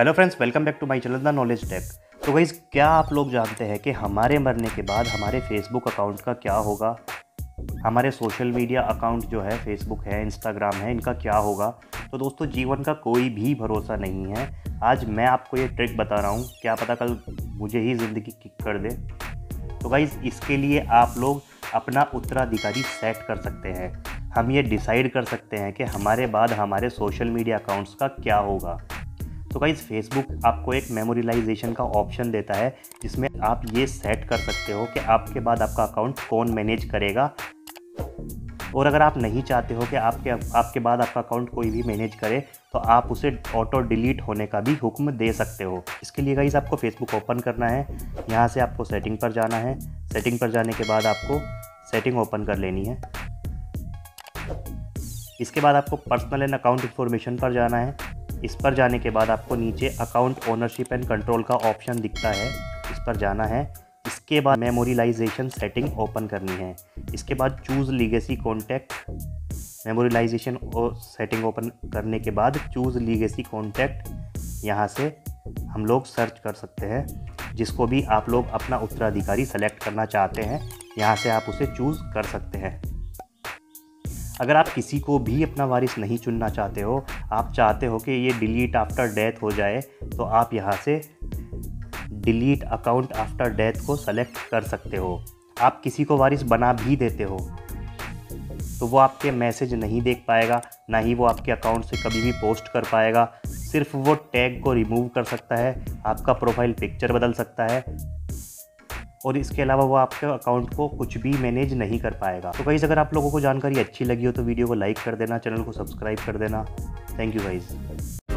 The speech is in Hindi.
Hello friends welcome back to my channel the knowledge tech तो गाइज़ क्या आप लोग जानते हैं कि हमारे मरने के बाद हमारे फेसबुक अकाउंट का क्या होगा? हमारे सोशल मीडिया अकाउंट जो है फेसबुक है इंस्टाग्राम है, इनका क्या होगा? तो दोस्तों, जीवन का कोई भी भरोसा नहीं है। आज मैं आपको ये ट्रिक बता रहा हूँ, क्या पता कल मुझे ही ज़िंदगी किक कर दे। तो गाइज़ इसके लिए आप लोग अपना उत्तराधिकारी सेट कर सकते हैं। हम ये डिसाइड कर सकते हैं कि हमारे बाद हमारे सोशल मीडिया अकाउंट्स का क्या होगा। तो गाइज़ फेसबुक आपको एक मेमोरिलाइजेशन का ऑप्शन देता है, जिसमें आप ये सेट कर सकते हो कि आपके बाद आपका अकाउंट कौन मैनेज करेगा। और अगर आप नहीं चाहते हो कि आपके आपके बाद आपका अकाउंट कोई भी मैनेज करे तो आप उसे ऑटो डिलीट होने का भी हुक्म दे सकते हो। इसके लिए गाइज़ आपको फेसबुक ओपन करना है। यहाँ से आपको सेटिंग पर जाना है। सेटिंग पर जाने के बाद आपको सेटिंग ओपन कर लेनी है। इसके बाद आपको पर्सनल एंड अकाउंट इन्फॉर्मेशन पर जाना है। इस पर जाने के बाद आपको नीचे अकाउंट ओनरशिप एंड कंट्रोल का ऑप्शन दिखता है। इस पर जाना है। इसके बाद मेमोरिलाइजेशन सेटिंग ओपन करनी है। इसके बाद choose legacy contact memorialisation setting open करने के बाद चूज़ लीगेसी कॉन्टैक्ट यहाँ से हम लोग सर्च कर सकते हैं। जिसको भी आप लोग अपना उत्तराधिकारी सेलेक्ट करना चाहते हैं, यहाँ से आप उसे चूज़ कर सकते हैं। अगर आप किसी को भी अपना वारिस नहीं चुनना चाहते हो, आप चाहते हो कि ये डिलीट आफ्टर डेथ हो जाए तो आप यहाँ से डिलीट अकाउंट आफ्टर डेथ को सेलेक्ट कर सकते हो। आप किसी को वारिस बना भी देते हो तो वो आपके मैसेज नहीं देख पाएगा, ना ही वो आपके अकाउंट से कभी भी पोस्ट कर पाएगा। सिर्फ़ वो टैग को रिमूव कर सकता है, आपका प्रोफ़ाइल पिक्चर बदल सकता है और इसके अलावा वो आपके अकाउंट को कुछ भी मैनेज नहीं कर पाएगा। तो गाइज़ अगर आप लोगों को जानकारी अच्छी लगी हो तो वीडियो को लाइक कर देना चैनल को सब्सक्राइब कर देना। Thank you guys